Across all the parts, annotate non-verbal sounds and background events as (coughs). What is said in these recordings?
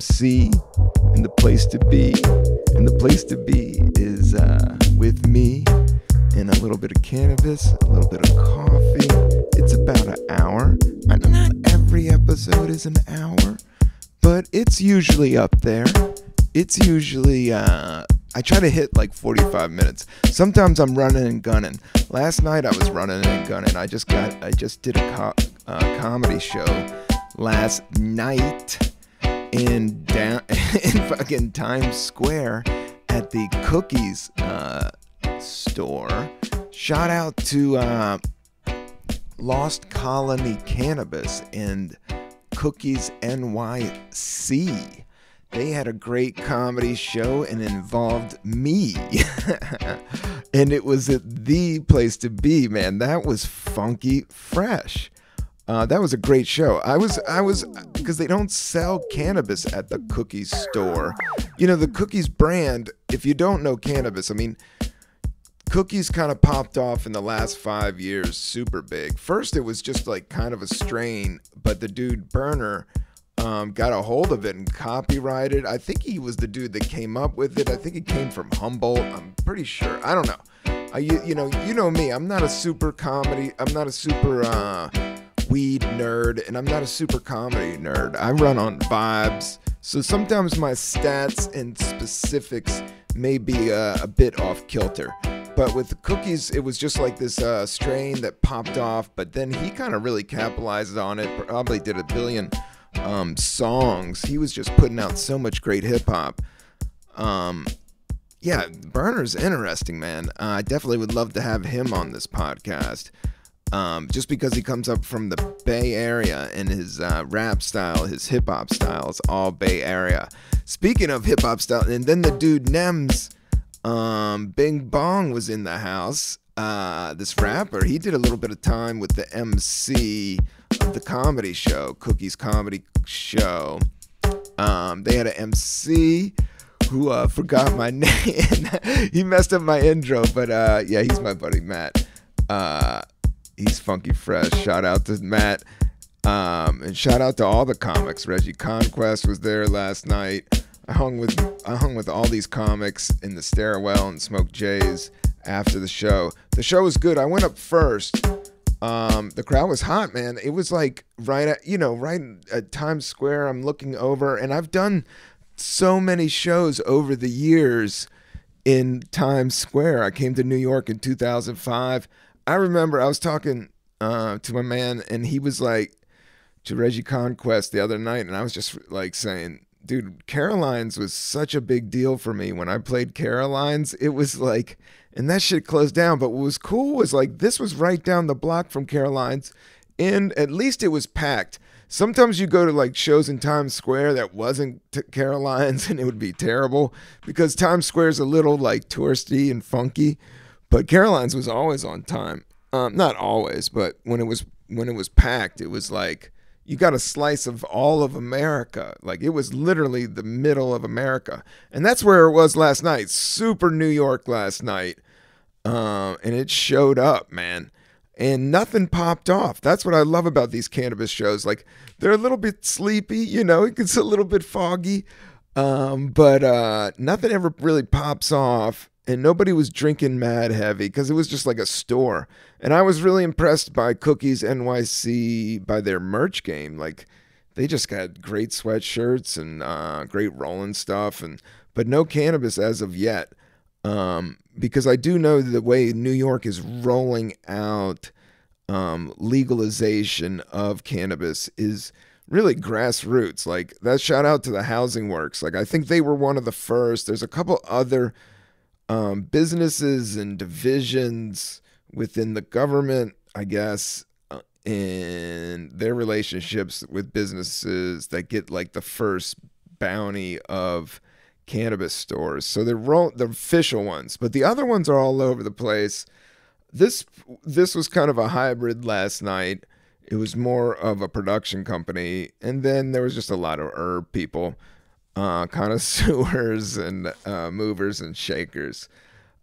MC, and the place to be. And the place to be is uh, with me and a little bit of cannabis, a little bit of coffee. It's about an hour. Not every episode is an hour, but it's usually up there. It's usually uh, I try to hit like 45 minutes. Sometimes I'm running and gunning. Last night I was running and gunning. I just got I just did a co- uh, comedy show last night in down (laughs) in fucking Times Square at the Cookies uh, store. Shout out to uh, Lost Colony Cannabis and Cookies NYC. They had a great comedy show and involved me. (laughs) and it was the place to be, man. That was funky fresh. Uh, that was a great show. I was, I was, because they don't sell cannabis at the cookies store. You know, the cookies brand, if you don't know cannabis, I mean, cookies kind of popped off in the last five years super big. First, it was just like kind of a strain, but the dude Berner um, got a hold of it and copyrighted. I think he was the dude that came up with it. I think it came from Humboldt. I'm pretty sure. I don't know. I, you, you know, you know me. I'm not a super comedy. I'm not a super uh, weed nerd, and I'm not a super comedy nerd. I run on vibes. So sometimes my stats and specifics may be uh, a bit off kilter. But with the cookies, it was just like this uh, strain that popped off. But then he kind of really capitalized on it. Probably did a billion um, songs. He was just putting out so much great hip hop. Um, yeah, Berner's interesting, man. Uh, I definitely would love to have him on this podcast. Um, just because he comes up from the Bay Area and his uh, rap style, his hip hop style is all Bay Area. Speaking of hip hop style, and then the dude Nems, um, Bing Bong was in the house. Uh, this rapper, he did a little bit of time with the MC of the comedy show, Cookies Comedy Show. Um, they had an MC who uh, forgot my (laughs) name. he messed up my intro, but uh, yeah, he's my buddy Matt. He's funky fresh. Shout out to Matt. Um, and shout out to all the comics. Reggie Conquest was there last night. I hung with I hung with all these comics in the stairwell and smoked J's after the show. The show was good. I went up first. Um, the crowd was hot, man. It was like right at you know right at Times Square. I'm looking over, and I've done so many shows over the years in Times Square. I came to New York in 2005. I remember I was talking uh, to my man, and he was like to Reggie Conquest the other night, and I was just like saying, dude, Caroline's was such a big deal for me when I played Caroline's. It was like, and that shit closed down. But what was cool was like this was right down the block from Caroline's, and at least it was packed. Sometimes you go to like shows in Times Square that wasn't Caroline's, (laughs) and it would be terrible because Times Square is a little like touristy and funky. But Caroline's was always on time. Um, not always, but when it was when it was packed, it was like you got a slice of all of America. Like it was literally the middle of America. And that's where it was last night. Super New York last night. Um, and it showed up, man. And nothing popped off. That's what I love about these cannabis shows. Like they're a little bit sleepy, you know, it gets a little bit foggy. Um, but uh, nothing ever really pops off and nobody was drinking mad heavy because it was just like a store. And I was really impressed by Cookies NYC by their merch game. Like they just got great sweatshirts and uh, great rolling stuff, and but no cannabis as of yet. Um, because I do know the way New York is rolling out um, legalization of cannabis is really grassroots. Like that shout out to the Housing Works. Like I think they were one of the first. There's a couple other um, businesses and divisions within the government, I guess, uh, and their relationships with businesses that get like the first bounty of cannabis stores. So they're roll- the official ones, but the other ones are all over the place. This this was kind of a hybrid last night. It was more of a production company, and then there was just a lot of herb people, uh, (laughs) connoisseurs and uh, movers and shakers.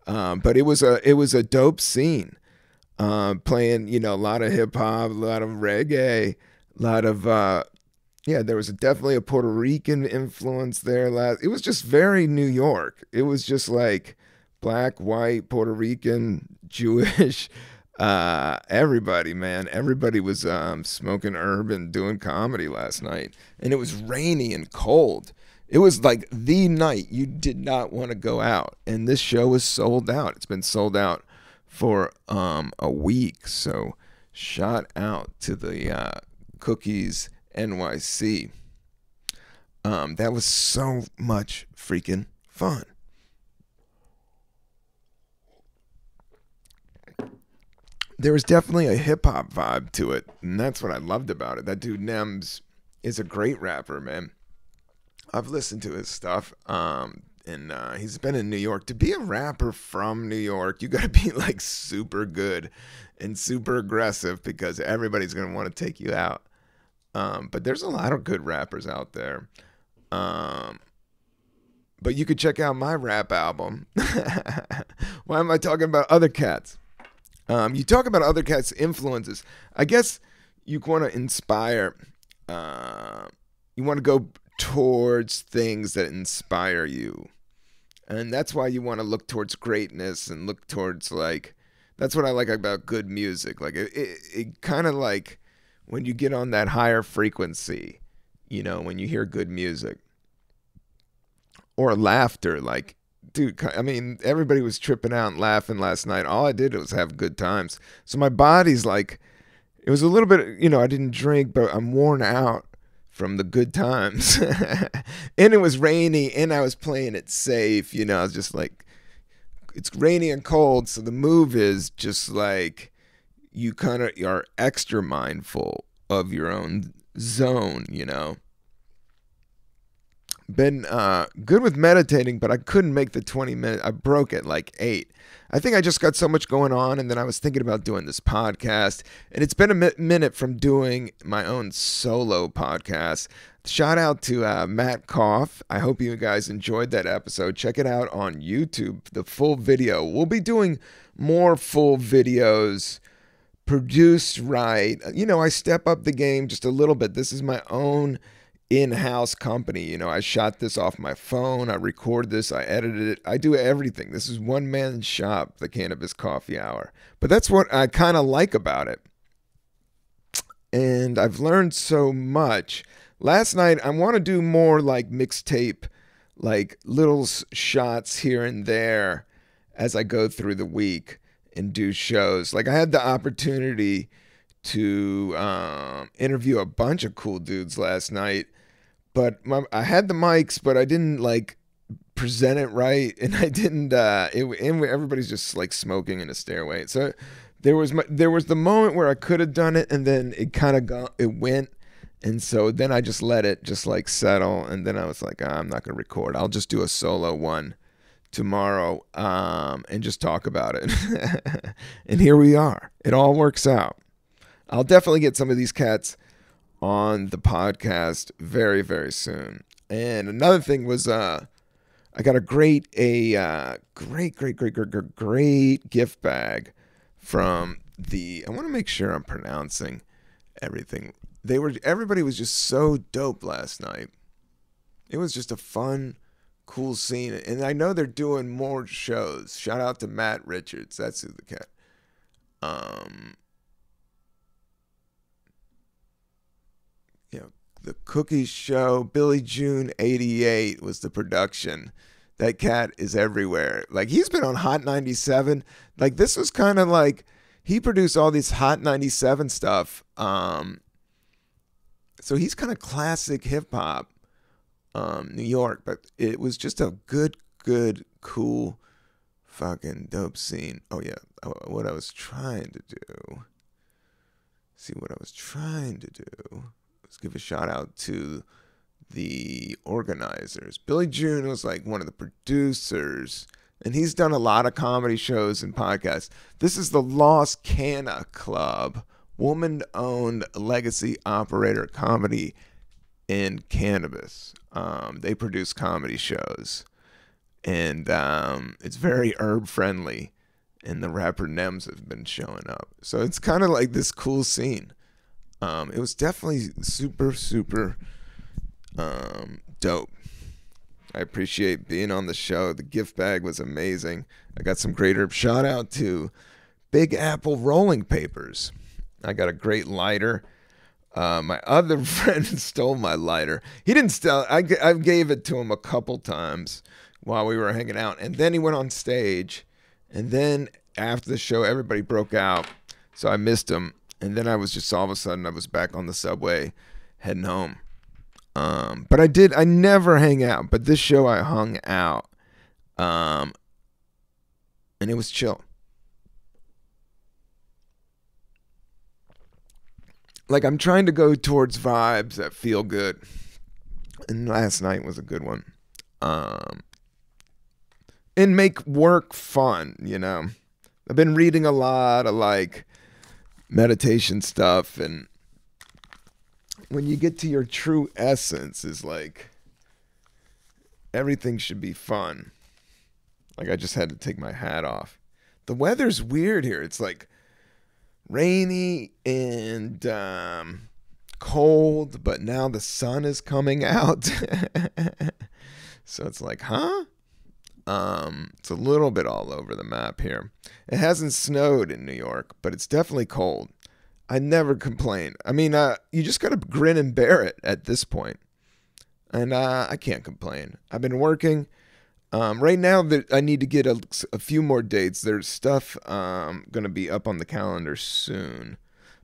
Um, but it was a it was a dope scene. uh, playing, you know, a lot of hip hop, a lot of reggae, a lot of, uh, yeah, there was definitely a Puerto Rican influence there. Last, it was just very New York. It was just like black, white, Puerto Rican, (laughs) Jewish, uh, everybody, man, everybody was um, smoking herb and doing comedy last night, and it was rainy and cold. It was like the night you did not want to go out, and this show was sold out. It's been sold out for um, a week, so shout out to the uh, Cookies NYC. Um, that was so much freaking fun. there was definitely a hip hop vibe to it, and that's what I loved about it. That dude Nems is a great rapper, man. I've listened to his stuff, um, and uh, he's been in New York. To be a rapper from New York, you got to (laughs) be like super good and super aggressive because everybody's gonna want to take you out. Um, but there's a lot of good rappers out there. Um, but you could check out my rap album. (laughs) Why am I talking about other cats? Um, you talk about other cats' influences. I guess you want to inspire. Uh, you want to go towards things that inspire you, and that's why you want to look towards greatness and look towards like. That's what I like about good music. Like it, it, it kind of like when you get on that higher frequency, you know, when you hear good music or laughter, like dude, I mean, everybody was tripping out and laughing last night. All I did was have good times. So my body's like, it was a little bit, you know, I didn't drink, but I'm worn out from the good times. (laughs) and it was rainy and I was playing it safe. You know, I was just like, it's rainy and cold. So the move is just like, you kind of are extra mindful of your own zone, you know been uh, good with meditating, but I couldn't make the 20 minutes. I broke it like eight. I think I just got so much going on, and then I was thinking about doing this podcast, and it's been a mi- minute from doing my own solo podcast. Shout out to uh, Matt Koff. I hope you guys enjoyed that episode. Check it out on YouTube, the full video. We'll be doing more full videos produced right. You know, I step up the game just a little bit. This is my own in-house company. You know, I shot this off my phone, I recorded this, I edited it, I do everything. This is one man shop, the Cannabis Coffee Hour. But that's what I kind of like about it. And I've learned so much. Last night I want to do more like mixtape, like little shots here and there as I go through the week and do shows. Like I had the opportunity to um, interview a bunch of cool dudes last night but my, I had the mics, but I didn't like present it right, and I didn't. Uh, it, and everybody's just like smoking in a stairway. So there was my, there was the moment where I could have done it, and then it kind of got it went, and so then I just let it just like settle, and then I was like, oh, I'm not gonna record. I'll just do a solo one tomorrow um, and just talk about it. (laughs) and here we are. It all works out. I'll definitely get some of these cats on the podcast very very soon. And another thing was uh I got a great a uh, great great great great great great gift bag from the I want to make sure I'm pronouncing everything. They were everybody was just so dope last night. It was just a fun cool scene and I know they're doing more shows. Shout out to Matt Richards. That's who the cat. Um you know, the Cookies Show, Billy June 88 was the production. That cat is everywhere. Like he's been on Hot 97. Like this was kind of like he produced all these Hot 97 stuff. Um so he's kind of classic hip hop um New York, but it was just a good good cool fucking dope scene. Oh yeah, uh, what I was trying to do. See what I was trying to do let's give a shout out to the organizers. Billy June was like one of the producers, and he's done a lot of comedy shows and podcasts. This is the Lost Canna Club, woman owned legacy operator comedy in cannabis. Um, they produce comedy shows, and um, it's very herb friendly. and the rapper Nems have been showing up. So it's kind of like this cool scene. Um, it was definitely super, super um, dope. I appreciate being on the show. The gift bag was amazing. I got some great herb. Shout out to Big Apple Rolling Papers. I got a great lighter. Uh, my (laughs) other friend stole my lighter. He didn't steal. I, I gave it to him a couple times while we were hanging out, and then he went on stage, and then after the show, everybody broke out, so I missed him, and then I was just all of a sudden I was back on the subway, heading home. Um, but I did. I never hang out, but this show I hung out, um, and it was chill. like I'm trying to go towards vibes that feel good. And last night was a good one. Um and make work fun, you know. I've been reading a lot of like meditation stuff and when you get to your true essence is like everything should be fun. Like I just had to take my hat off. The weather's weird here. It's like rainy and um, cold, but now the sun is coming out. (laughs) so it's like, huh? Um, it's a little bit all over the map here. It hasn't snowed in New York, but it's definitely cold. I never complain. I mean, uh, you just got to grin and bear it at this point. And uh, I can't complain. I've been working. Um, right now, that I need to get a, a, few more dates. There's stuff um, going to be up on the calendar soon,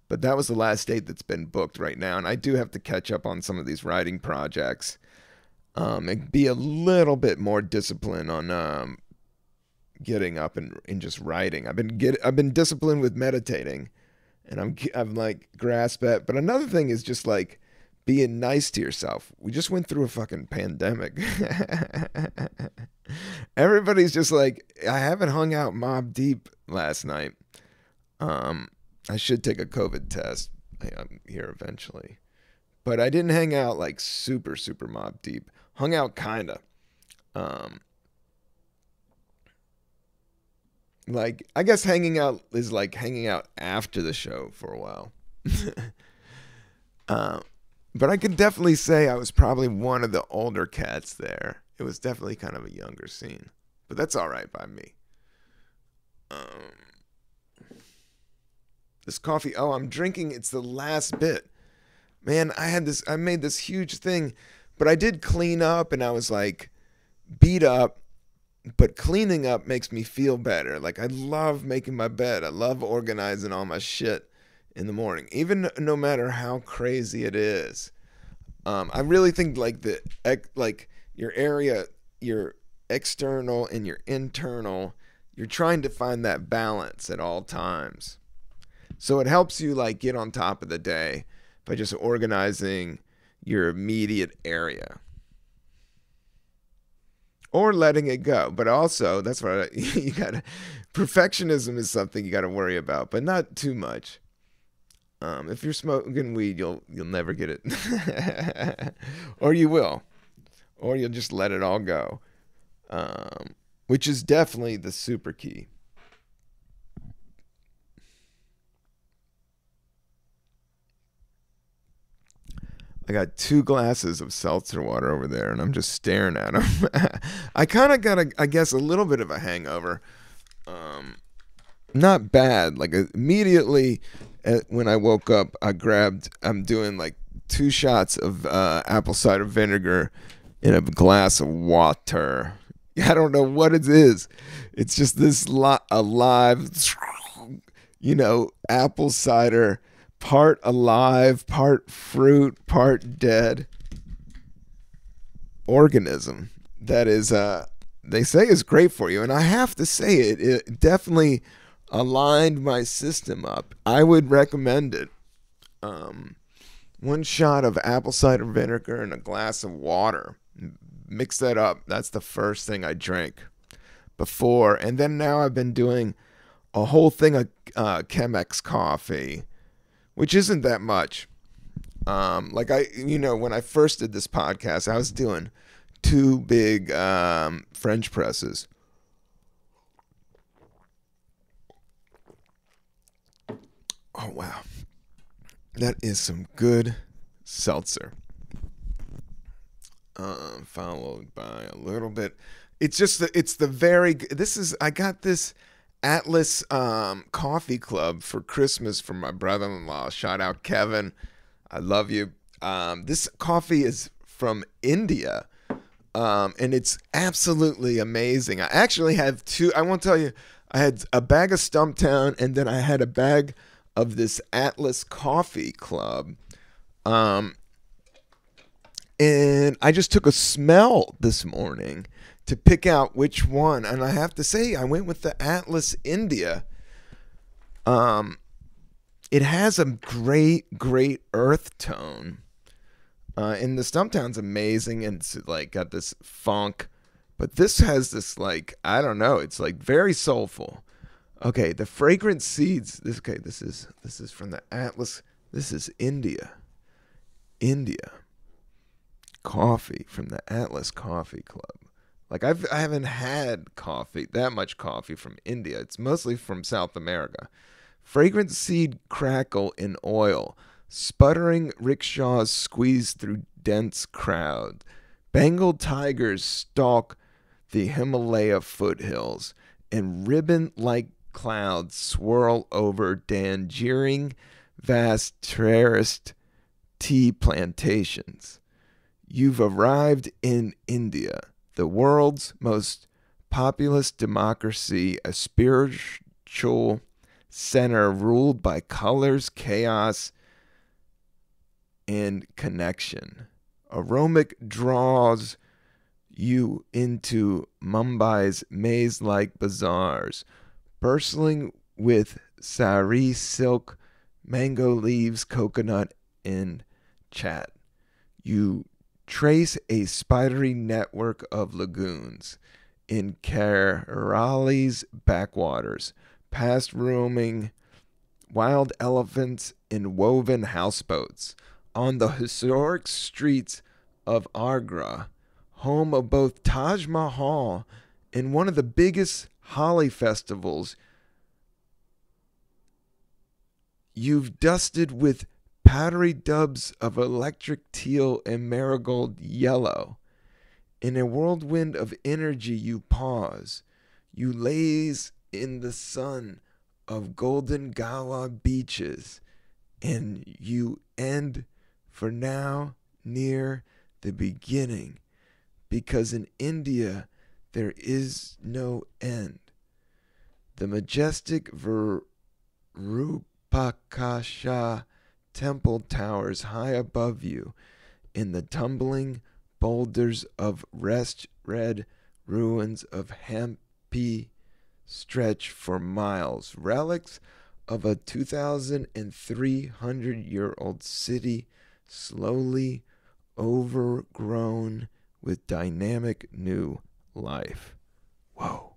but that was the last date that's been booked right now, and I do have to catch up on some of these writing projects um, and be a little bit more disciplined on um, getting up and, and just writing. I've been get I've been disciplined with meditating, and I'm I'm like grasp it. But another thing is just like being nice to yourself. We just went through a fucking pandemic. (laughs) Everybody's just like, I haven't hung out mob deep last night. Um, I should take a COVID test. I'm here eventually. But I didn't hang out like super, super mob deep. Hung out kinda. Um, like I guess hanging out is like hanging out after the show for a while. (laughs) um, but I could definitely say I was probably one of the older cats there. It was definitely kind of a younger scene, but that's all right by me. Um, this coffee. Oh, I'm drinking. It's the last bit. Man, I had this. I made this huge thing, but I did clean up, and I was like beat up. But cleaning up makes me feel better. Like I love making my bed. I love organizing all my shit in the morning, even no matter how crazy it is. Um, I really think like the like your area, your external and your internal, you're trying to find that balance at all times. So it helps you like get on top of the day by just organizing your immediate area or letting it go. But also, that's what (laughs) I, you got perfectionism is something you got to worry about, but not too much. Um, if you're smoking weed, you'll you'll never get it, (laughs) or you will, or you'll just let it all go, um, which is definitely the super key. I got two glasses of seltzer water over there, and I'm just staring at them. (laughs) I kind of got, a, I guess, a little bit of a hangover. Um, not bad. Like immediately when I woke up, I grabbed. I'm doing like two shots of uh, apple cider vinegar in a glass of water. (laughs) I don't know what it is. It's just this lot alive, you know, apple cider, part alive, part fruit, part dead organism that is uh they say is great for you and I have to say it it definitely aligned my system up. I would recommend it. Um, one shot of apple cider vinegar and a glass of water. Mix that up. That's the first thing I drink before. And then now I've been doing a whole thing of uh, Chemex coffee, which isn't that much. Um, like I, you know, when I first did this podcast, I was doing two big um, French presses. Oh wow, that is some good seltzer. Um, followed by a little bit. It's just the. It's the very. This is. I got this Atlas um, Coffee Club for Christmas from my brother-in-law. Shout out Kevin. I love you. Um, this coffee is from India. Um, and it's absolutely amazing. I actually have two. I won't tell you. I had a bag of Stumptown, and then I had a bag of this Atlas Coffee Club. Um, and I just took a smell this morning to pick out which one, and I have to say, I went with the Atlas India. Um, it has a great, great earth tone. Uh, and the Stumptown's amazing, and it's like got this funk, but this has this like I don't know, it's like very soulful. Okay, the fragrant seeds. This okay. This is this is from the Atlas. This is India. India. Coffee from the Atlas Coffee Club. Like I've I haven't had coffee that much coffee from India. It's mostly from South America. Fragrant seed crackle in oil. Sputtering rickshaws squeeze through dense crowd. Bengal tigers stalk the Himalaya foothills, and ribbon like clouds swirl over Darjeeling vast terraced tea plantations. You've arrived in India, the world's most populous democracy, a spiritual center ruled by colors, chaos, and connection. Aromic draws you into Mumbai's maze like bazaars, bristling with sari silk, mango leaves, coconut, and chat. You trace a spidery network of lagoons in Kerala's backwaters, past roaming wild elephants in woven houseboats on the historic streets of Agra, home of both Taj Mahal and one of the biggest Holi festivals. You've dusted with powdery dubs of electric teal and marigold yellow. In a whirlwind of energy, you pause. You laze in the sun of golden gala beaches, and you end for now near the beginning, because in India there is no end. The majestic Virupaksha temple towers high above you in the tumbling boulders of rest red ruins of Hampi stretch for miles, relics of a 2,300 year old city slowly overgrown with dynamic new life. Whoa.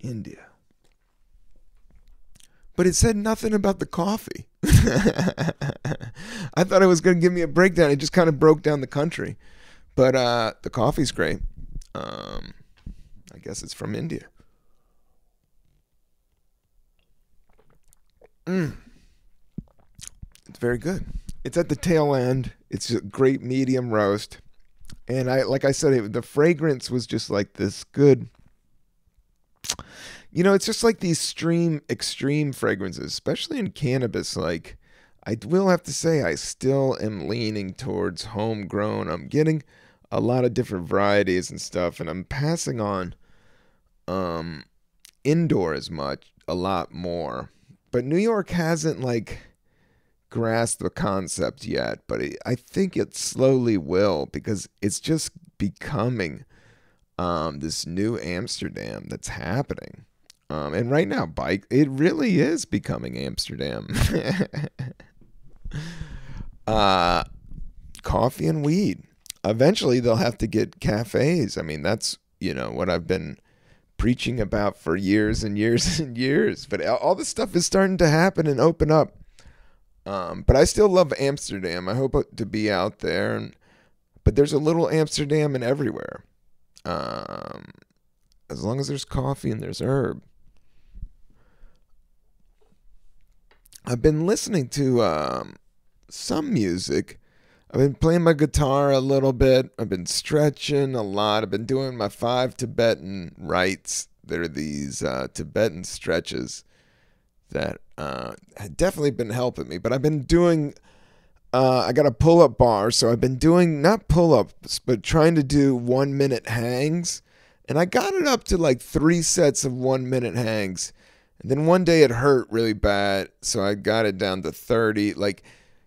India. But it said nothing about the coffee. (laughs) I thought it was going to give me a breakdown. It just kind of broke down the country. But uh, the coffee's great. Um, I guess it's from India. Mm. It's very good. It's at the tail end. It's a great medium roast, and I like I said, it, the fragrance was just like this good. You know, it's just like these extreme extreme fragrances, especially in cannabis. Like, I will have to say, I still am leaning towards homegrown. I'm getting a lot of different varieties and stuff, and I'm passing on um indoor as much, a lot more. But New York hasn't like grasped the concept yet, but I think it slowly will because it's just becoming um, this new Amsterdam that's happening. Um, and right now, bike it really is becoming Amsterdam. (laughs) uh, coffee and weed. Eventually, they'll have to get cafes. I mean, that's you know what I've been preaching about for years and years (laughs) and years. But all this stuff is starting to happen and open up. Um, but I still love Amsterdam. I hope to be out there. And, but there's a little Amsterdam in everywhere. Um, as long as there's coffee and there's herb. I've been listening to um, some music. I've been playing my guitar a little bit. I've been stretching a lot. I've been doing my five Tibetan rites. There are these uh, Tibetan stretches that uh, have definitely been helping me. But I've been doing. Uh, I got a pull up bar, so I've been doing not pull ups, but trying to do one minute hangs. And I got it up to like three sets of one minute hangs. And then one day it hurt really bad, so I got it down to 30. Like,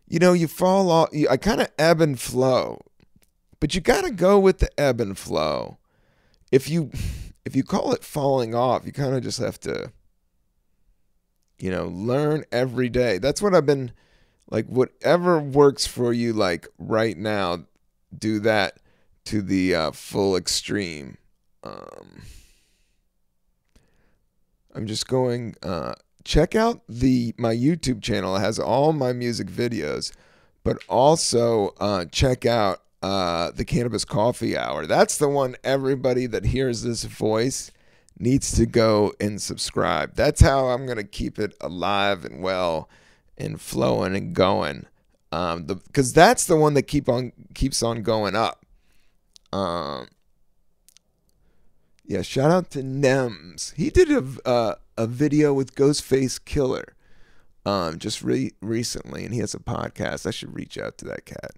you know, you fall off, you, I kind of ebb and flow. But you got to go with the ebb and flow. If you (laughs) if you call it falling off, you kind of just have to you know, learn every day. That's what I've been like whatever works for you like right now, do that to the uh, full extreme. Um I'm just going uh, check out the my YouTube channel. It has all my music videos, but also uh, check out uh, the Cannabis Coffee Hour. That's the one everybody that hears this voice needs to go and subscribe. That's how I'm gonna keep it alive and well and flowing and going. Um, because that's the one that keep on keeps on going up. Um, yeah, shout out to Nems. He did a uh, a video with Ghostface Killah, um, just re- recently, and he has a podcast. I should reach out to that cat,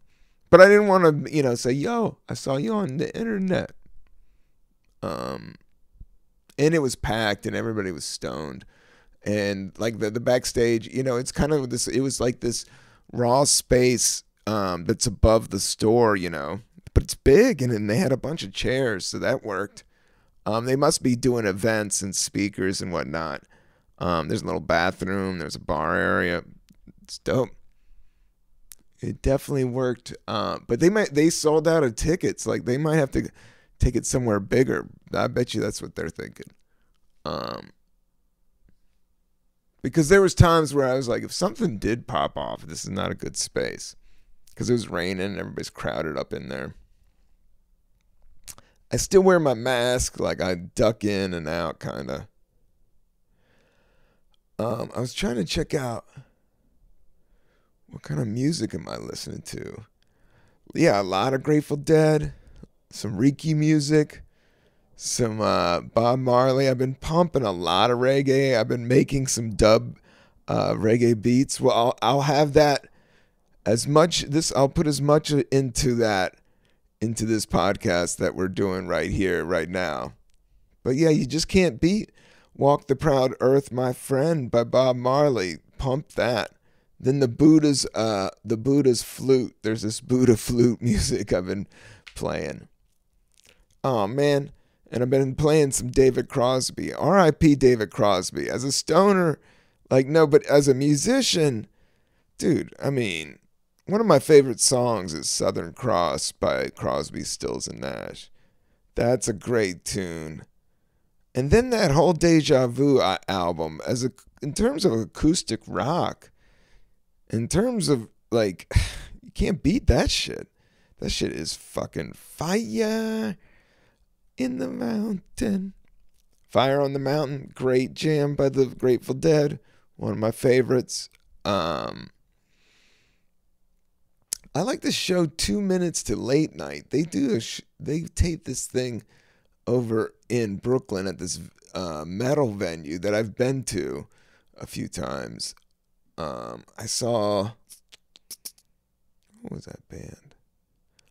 but I didn't want to, you know, say, "Yo, I saw you on the internet." Um, and it was packed, and everybody was stoned, and like the the backstage, you know, it's kind of this. It was like this raw space um, that's above the store, you know, but it's big, and then they had a bunch of chairs, so that worked. Um, they must be doing events and speakers and whatnot. Um, there's a little bathroom. There's a bar area. It's dope. It definitely worked. Uh, but they might they sold out of tickets. Like they might have to take it somewhere bigger. I bet you that's what they're thinking. Um, because there was times where I was like, if something did pop off, this is not a good space. Because it was raining and everybody's crowded up in there. I still wear my mask, like I duck in and out, kind of. Um, I was trying to check out what kind of music am I listening to. Yeah, a lot of Grateful Dead, some Reiki music, some uh, Bob Marley. I've been pumping a lot of reggae. I've been making some dub uh, reggae beats. Well, I'll, I'll have that as much. This I'll put as much into that into this podcast that we're doing right here, right now. But yeah, you just can't beat Walk the Proud Earth, My Friend by Bob Marley. Pump that. Then the Buddha's uh the Buddha's flute. There's this Buddha (laughs) flute music I've been playing. Oh man. And I've been playing some David Crosby. R.I.P. David Crosby. As a stoner, like no, but as a musician, dude, I mean, one of my favorite songs is Southern Cross by Crosby, Stills, and Nash. That's a great tune. And then that whole Deja Vu uh, album, as a in terms of acoustic rock, in terms of like, (sighs) you can't beat that shit. That shit is fucking fire in the mountain. Fire on the Mountain, great jam by the Grateful Dead, one of my favorites. Um, I like the show Two Minutes to Late Night. They do a sh- they tape this thing over in Brooklyn at this uh, metal venue that I've been to a few times. Um, I saw what was that band?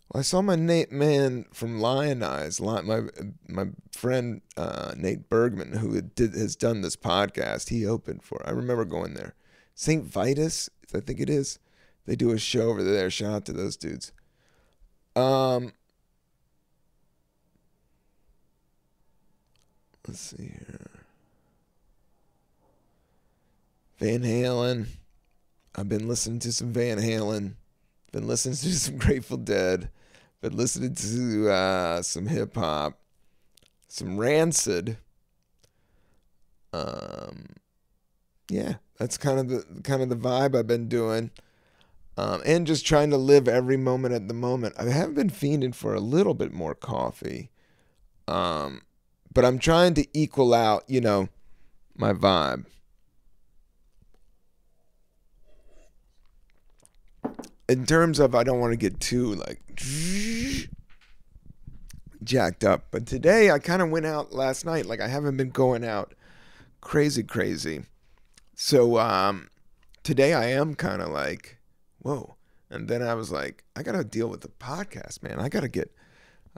Well, I saw my Nate man from Lionize, my my friend uh, Nate Bergman, who did has done this podcast. He opened for. I remember going there. Saint Vitus, I think it is. They do a show over there. Shout out to those dudes. Um, let's see here. Van Halen. I've been listening to some Van Halen. Been listening to some (laughs) Grateful Dead. Been listening to uh, some hip hop. Some Rancid. Um, yeah, that's kind of the kind of the vibe I've been doing um, and just trying to live every moment at the moment. I have been fiending for a little bit more coffee, um, but I'm trying to equal out, you know, my vibe. in terms of I don't want to get too like jacked up. But today I kind of went out last night. Like I haven't been going out crazy, crazy. So um, today I am kind of like, whoa. And then I was like, I gotta deal with the podcast, man. I gotta get.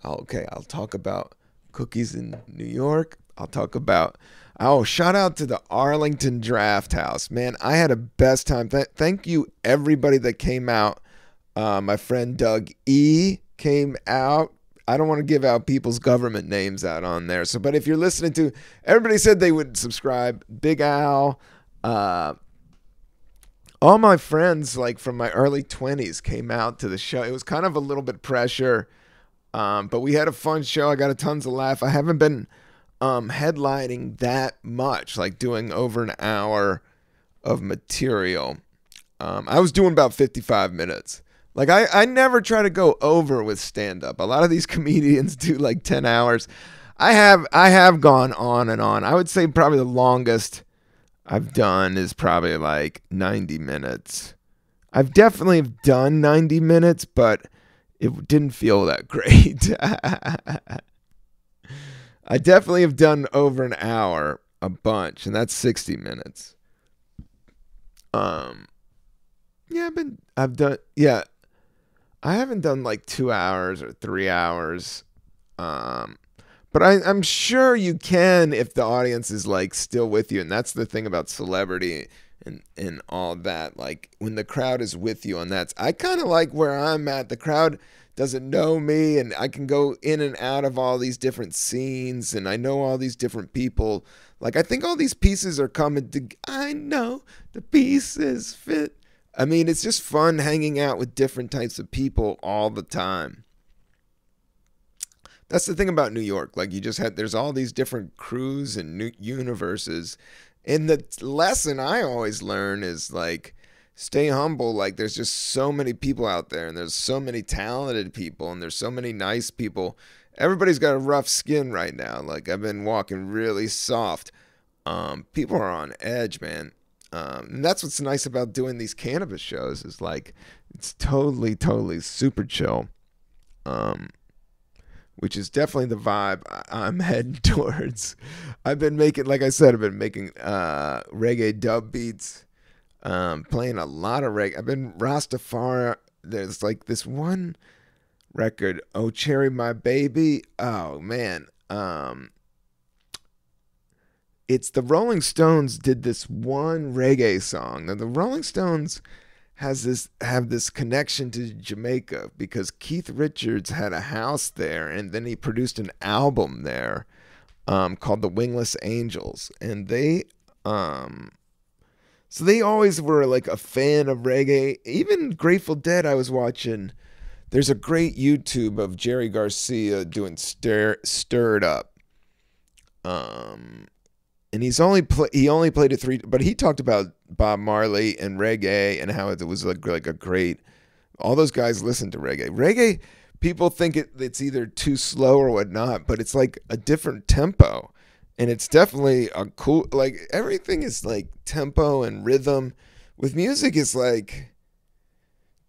Okay, I'll talk about cookies in New York. I'll talk about. Oh, shout out to the Arlington Draft House, man. I had a best time. Th- thank you everybody that came out. Uh, my friend Doug E came out. I don't want to give out people's government names out on there. So, but if you're listening to, everybody said they would subscribe. Big Al, uh, all my friends like from my early 20s came out to the show. It was kind of a little bit pressure, um, but we had a fun show. I got a tons of laugh. I haven't been um, headlining that much, like doing over an hour of material. Um, I was doing about 55 minutes. Like I, I never try to go over with stand up. A lot of these (laughs) comedians do like 10 hours. I have I have gone on and on. I would say probably the longest I've done is probably like 90 minutes. I've definitely done 90 minutes, but it didn't feel that great. (laughs) I definitely have done over an hour a bunch, and that's 60 minutes. Um yeah, I've been I've done yeah, I haven't done like two hours or three hours. Um, but I, I'm sure you can if the audience is like still with you. And that's the thing about celebrity and, and all that. Like when the crowd is with you on that, I kind of like where I'm at. The crowd doesn't know me and I can go in and out of all these different scenes and I know all these different people. Like I think all these pieces are coming to I know the pieces fit I mean, it's just fun hanging out with different types of people all the time. That's the thing about New York. Like you just had there's all these different crews and new universes. And the lesson I always learn is like stay humble. Like there's just so many people out there and there's so many talented people and there's so many nice people. Everybody's got a rough skin right now. Like I've been walking really soft. Um, people are on edge, man. Um, and that's what's nice about doing these cannabis shows is like it's totally, totally super chill. Um, which is definitely the vibe I'm (laughs) heading towards. I've been making, like I said, I've been making uh, reggae dub beats, um, playing a lot of reggae. I've been Rastafari. There's like this one record, "Oh Cherry My Baby." Oh man, um, it's the Rolling Stones did this one reggae song. Now the Rolling Stones has this have this connection to Jamaica because Keith Richards had a house there and then he produced an album there um, called The Wingless Angels and they um so they always were like a fan of reggae. Even Grateful Dead I was watching there's a great YouTube of Jerry Garcia doing stir, stirred up. Um and he's only play, he only played it three but he talked about Bob Marley and reggae and how it was like, like a great all those guys listen to reggae. Reggae people think it, it's either too slow or whatnot but it's like a different tempo. And it's definitely a cool like everything is like tempo and rhythm. With music it's like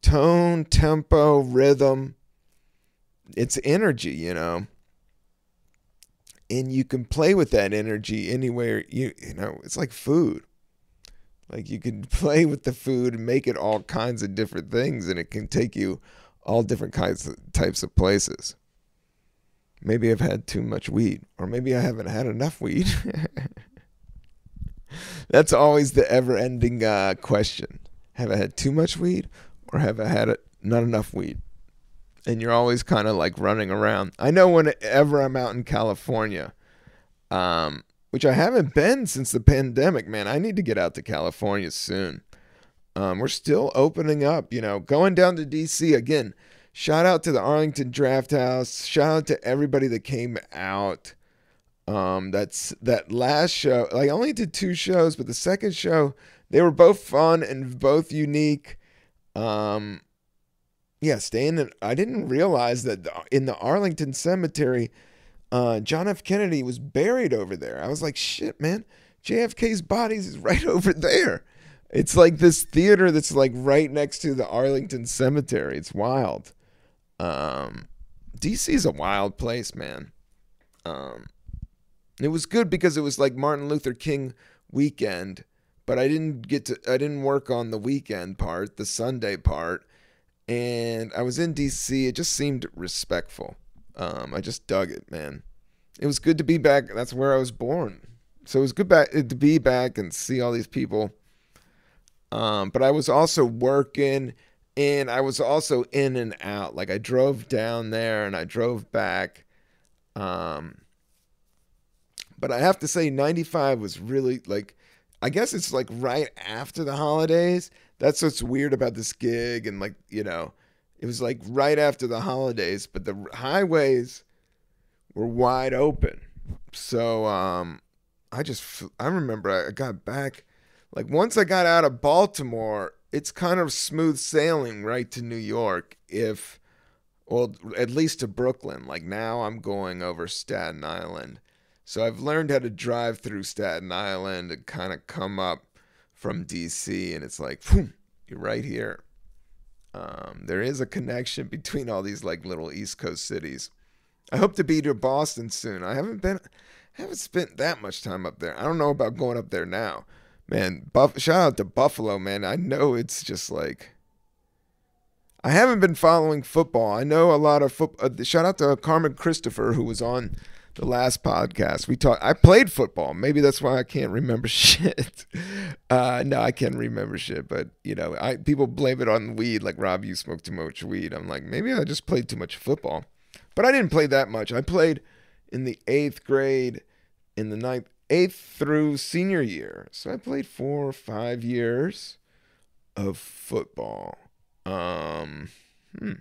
tone tempo rhythm. It's energy you know and you can play with that energy anywhere you you know it's like food. Like you can (laughs) play with the food and make it all kinds of different things and it can take you all different kinds of types of places. Maybe i've had too much weed or maybe i haven't had enough weed. (laughs) That's always the ever-ending uh, question. Have i had too much weed or have i had not enough weed and you're always kind of like running around. I know whenever I'm out in California, um, which I haven't been since the pandemic, man, I need to get out to California soon. Um, we're still opening up, you know, going down to DC again. Shout out to the Arlington Draft House. Shout out to everybody that came out. Um, that's that last show. Like I only did two shows, but the second show, they were both fun and both unique. Um, yeah, staying in. I didn't realize that in the Arlington Cemetery, uh, John F. Kennedy was buried over there. I was like, shit, man, JFK's body is (laughs) right over there. It's like this theater that's like right next to the Arlington Cemetery. It's wild. Um, DC is a wild place, man. Um, it was good because it was like Martin Luther King weekend, but I didn't get to I didn't work on the weekend part, the Sunday part, and I was in DC. It just seemed respectful. Um, I just dug it, man. It was good to be back. That's where I was born, so it was good back to be back and see all these people. Um, but I was also working, and I was also in and out. Like I drove down there and I drove back. Um, but I have to say, 95 was really like, I guess it's like right after the holidays. That's what's weird about this gig. And like, you know, it was like right after the holidays, but the highways were wide open. So, um, I just, I remember I got back, like once I got out of Baltimore, it's kind of smooth sailing right to New York if, well, at least to Brooklyn. Like now I'm going over Staten Island so I've learned how to drive through Staten Island and kind of come up from DC, and it's like, boom, you're right here. Um, there is a connection between all these like little East Coast cities. I hope to be to Boston soon. I haven't been, I haven't spent that much time up there. I don't know about going up there now, man. Buff, shout out to Buffalo, man. I know it's just like. I haven't been following football. I know a lot of football. Uh, shout out to Carmen Christopher who was on the last podcast. We talked i played football. Maybe that's why i can't remember (laughs) shit. Uh, no i can't remember shit but you know i people blame it on weed. Like rob you smoke too much weed. I'm like maybe i just played too much football. But i didn't play that much. I played in the eighth grade in the ninth eighth through senior year. So i played four or five years of football. Um hmm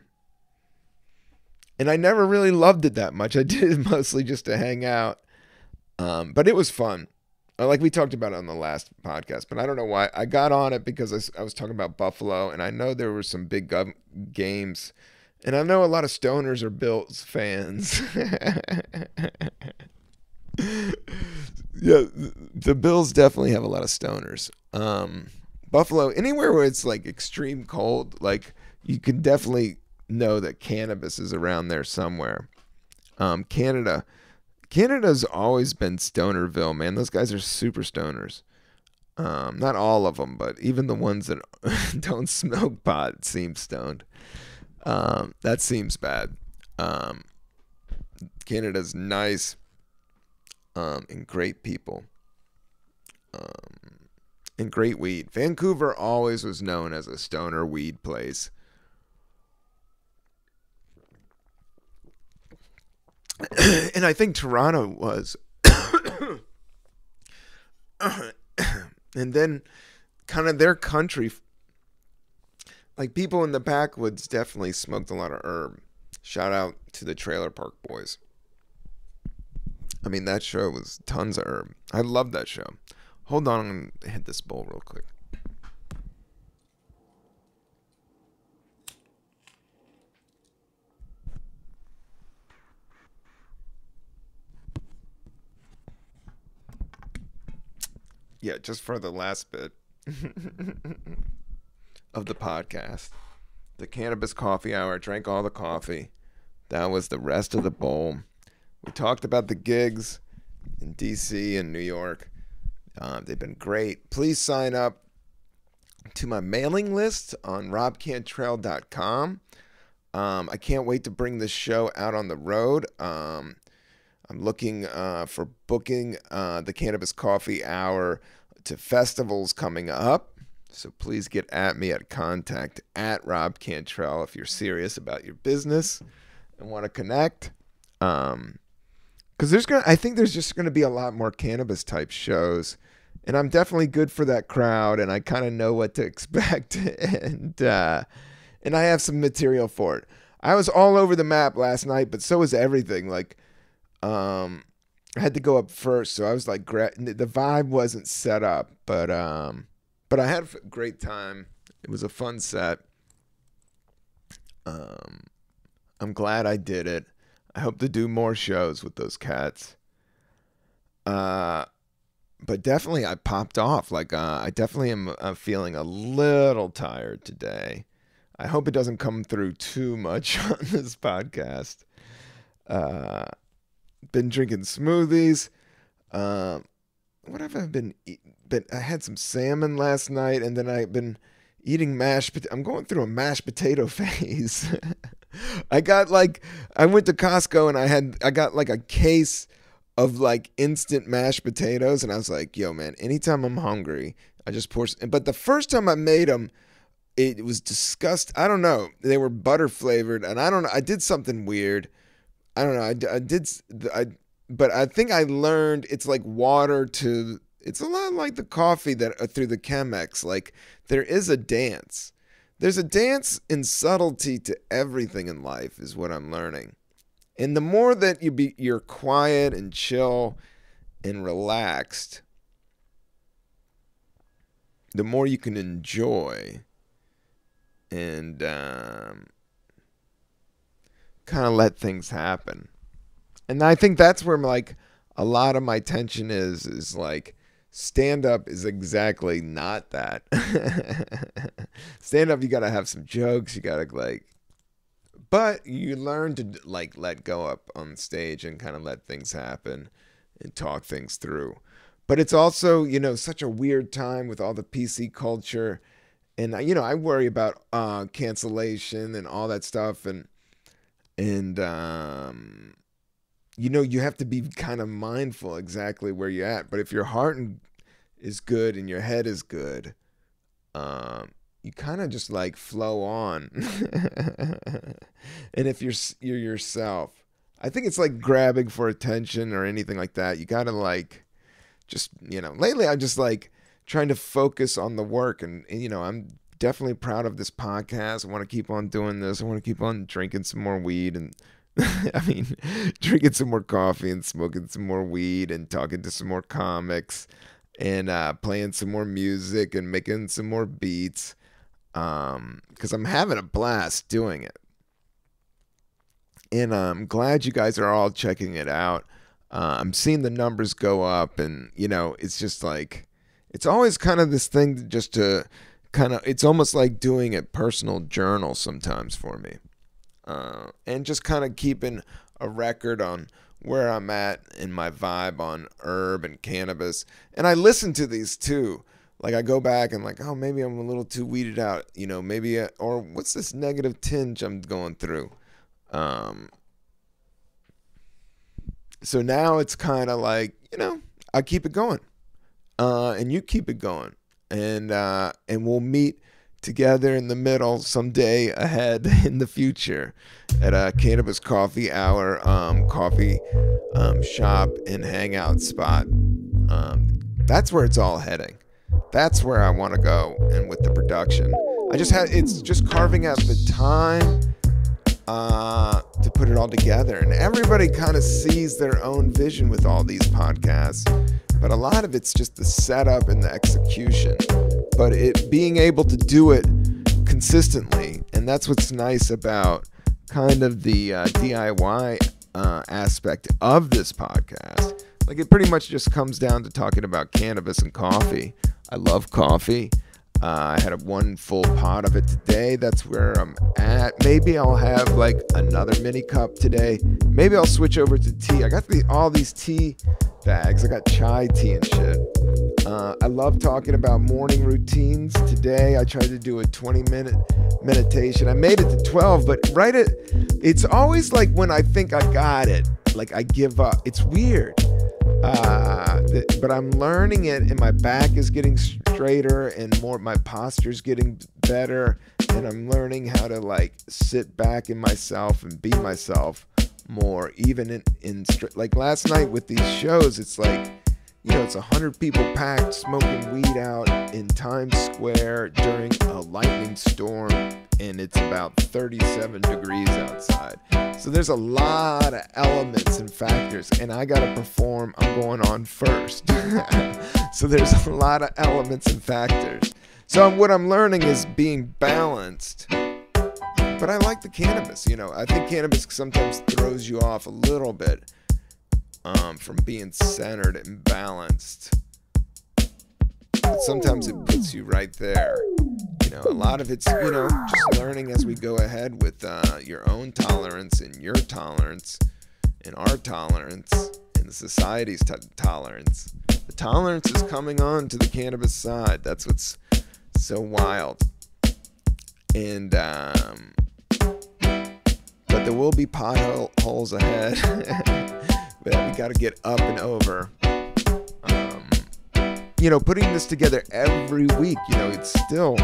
and I never really loved it that much. I (laughs) did it mostly just to hang out, um, but it was fun. Uh, like we talked about on the last podcast, but I don't know why I got on it because I, I was talking about Buffalo, and I know there were some big gov- games, and I know a lot of stoners are Bills fans. (laughs) yeah, the Bills definitely have a lot of stoners. Um, Buffalo, anywhere where it's like extreme cold, like you can definitely know that cannabis is around there somewhere. Um, Canada, Canada's always been Stonerville, man. Those guys are super stoners. Um, not all of them, but even the ones that (laughs) don't smoke pot seem stoned. Um, that seems bad. Um, Canada's nice um, and great people. Um, and great weed. Vancouver always was known as a stoner weed place. And I think Toronto was. (coughs) and then kind of their country like people in the backwoods definitely smoked a lot of herb. Shout out to the Trailer Park Boys. I mean that show was tons of herb. I love that show. Hold on, I'm gonna hit this bowl real quick. Yeah, just for the last bit of the podcast, the cannabis coffee hour, drank all the coffee. That was the rest of the bowl. We talked about the gigs in DC and New York. Uh, they've been great. Please sign up to my mailing list on robcantrell.com. Um, I can't wait to bring this show out on the road. Um, I'm looking uh, for booking uh, the Cannabis Coffee Hour to festivals coming up. So please get at me at contact at Rob Cantrell if you're serious about your business and want to connect. Um, because there's gonna, I think there's just gonna be a lot more cannabis type shows, and I'm definitely good for that crowd, and I kind of know what to (laughs) expect, and uh, and I have some material for it. I was all over the map last night, but so was everything. Like, um, I had to go up first, so I was like, the vibe wasn't set up, but um, but I had a great time. It was a fun set. Um, I'm glad I did it. I hope to do more shows with those cats. Uh, but definitely I popped off. Like uh, I definitely am uh, feeling a little tired today. I hope it doesn't come through too much (laughs) on this podcast. Uh, been drinking smoothies. Uh, what have I been? Been I had some salmon last night, and then I've been eating mashed. I'm going through a mashed potato (laughs) phase. I got like I went to Costco and I had I got like a case of like instant mashed potatoes, and I was like, "Yo, man! Anytime I'm hungry, I just pour." But the first time I made them, it was disgust. I don't know. They were butter flavored, and I don't know. I did something weird. I don't know. I, I did. I but I think I learned it's like water to. It's a lot like the coffee that uh, through the Chemex. Like there is a dance. There's a dance in subtlety to everything in life, is what I'm learning. And the more that you be you're quiet and chill and relaxed, the more you can enjoy and um, kind of let things happen. And I think that's where like a lot of my tension is is like stand up is exactly not that. (laughs) stand up you got to have some jokes, you got to like but you learn to like let go up on stage and kind of let things happen and talk things through. But it's also, you know, such a weird time with all the PC culture and you know, I worry about uh cancellation and all that stuff and and um you know, you have to be kind of mindful exactly where you're at. But if your heart is good and your head is good, um, you kind of just like flow on. (laughs) and if you're you're yourself, I think it's like grabbing for attention or anything like that. You gotta like, just you know. Lately, I'm just like trying to focus on the work, and, and you know, I'm definitely proud of this podcast. I want to keep on doing this. I want to keep on drinking some more weed and (laughs) I mean, (laughs) drinking some more coffee and smoking some more weed and talking to some more comics and uh, playing some more music and making some more beats um, because I'm having a blast doing it. And I'm glad you guys are all checking it out. Uh, I'm seeing the numbers go up, and you know, it's just like it's always kind of this thing just to kind of it's almost like doing a personal journal sometimes for me uh, and just kind of keeping a record on where I'm at in my vibe on herb and cannabis. And I listen to these too. Like I go back and like, oh, maybe I'm a little too weeded out, you know, maybe, a, uh, or what's this negative tinge I'm going through? Um, so now it's kind of like, you know, I keep it going, uh, and you keep it going, and uh, and we'll meet together in the middle someday ahead (laughs) in the future at a cannabis coffee hour um, coffee um, shop and hangout spot. Um, that's where it's all heading. That's where I want to go. And with the production, I just had it's just carving out the time uh, to put it all together. And everybody kind of sees their own vision with all these podcasts, but a lot of it's just the setup and the execution but it being able to do it consistently, and that's what's nice about kind of the uh, DIY uh, aspect of this podcast. Like it pretty much just comes down to talking about cannabis and coffee. I love coffee. Uh, I had a one full pot of it today. That's where I'm at. Maybe I'll have like another mini cup today. Maybe I'll switch over to tea. I got the, all these tea bags. I got chai tea and shit. Uh, I love talking about morning routines. Today I tried to do a 20 minute meditation. I made it to 12, but right at it's always like when I think I got it, like I give up. It's weird. Uh, but I'm learning it, and my back is getting straighter, and more. My posture's getting better, and I'm learning how to like sit back in myself and be myself more. Even in in like last night with these shows, it's like you know, it's a hundred people packed smoking weed out in Times Square during a lightning storm, and it's about 37 degrees outside. So there's a lot of elements and factors, and I gotta perform. I'm going on first. (laughs) so there's a lot of elements and factors. So what I'm learning is being balanced. But I like the cannabis, you know. I think cannabis sometimes throws you off a little bit um, from being centered and balanced. sometimes it puts you right there. You know, a lot of it's, you know, just learning as we go ahead with uh, your own tolerance and your tolerance and our tolerance and the society's tolerance. The tolerance is coming on to the cannabis side. That's what's so wild. And, um, but there will be potholes ahead (laughs) that we got to get up and over. Um, you know, putting this together every week, you know, it's still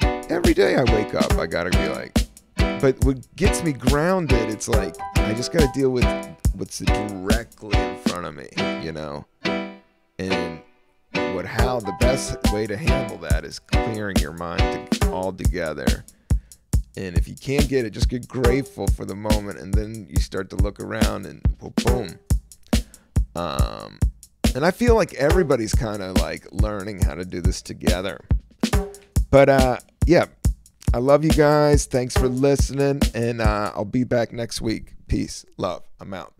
every day I wake up, I got to be like, but what gets me grounded, it's like I just got to deal with what's directly in front of me, you know, and what how the best way to handle that is clearing your mind all together and if you can't get it, just get grateful for the moment, and then you start to look around and boom. Um, and I feel like everybody's kind of like learning how to do this together. But uh, yeah, I love you guys. Thanks for listening, and uh, I'll be back next week. Peace, love. I'm out.